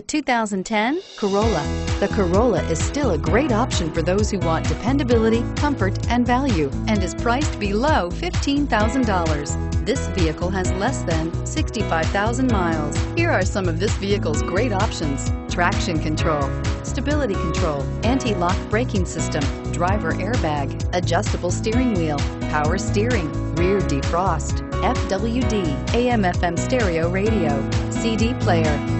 The 2010 Corolla. The Corolla is still a great option for those who want dependability, comfort, and value, and is priced below $15,000. This vehicle has less than 65,000 miles. Here are some of this vehicle's great options. Traction control, stability control, anti-lock braking system, driver airbag, adjustable steering wheel, power steering, rear defrost, FWD, AM FM stereo radio, CD player.